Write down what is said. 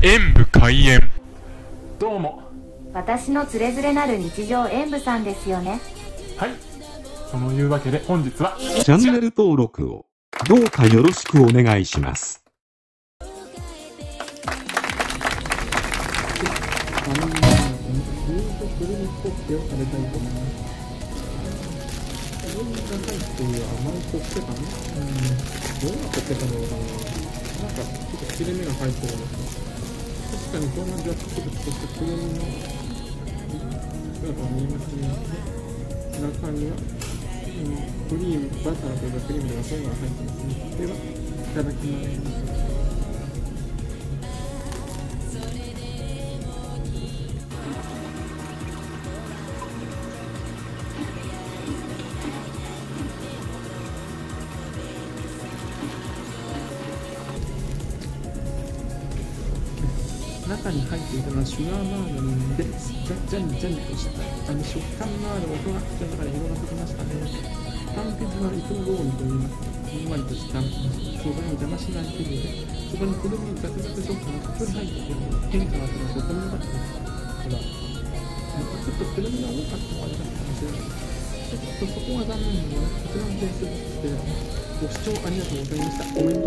演武開演どうも私のつれづれなる日常演舞さんですよね。はいそのいうわけで本日はチャンネル登録をどうかよろしくお願いします。あの、牛とくるみコッペを食べたいと思います。上にっている甘いコッペパンうん、どんなコッペパンなのかななんか、ちょっと切れ目が入ってるんです確かにこんなジャックとしたくるみの姿が見えますね。中には、うん、クリーム、バターというかクリームとかそういうのが入ってますね。では、いただきます。中に入っていたのはシュガーマーガリンで、ジャジャンジャンとしたあの食感のある音が口の中で広がってきましたね。パン生地はいつも通りといいますか、ふんわりとした素材を邪魔しない生地で、そこにくるみザクザク食感がたっぷり入ってくる、変化があってとても良かったです。ただ、なんかちょっとくるみが多かったのがありだったかもしれない。ちょっとそこは残念なので、こちらの点数として、ご視聴ありがとうございました。ごめん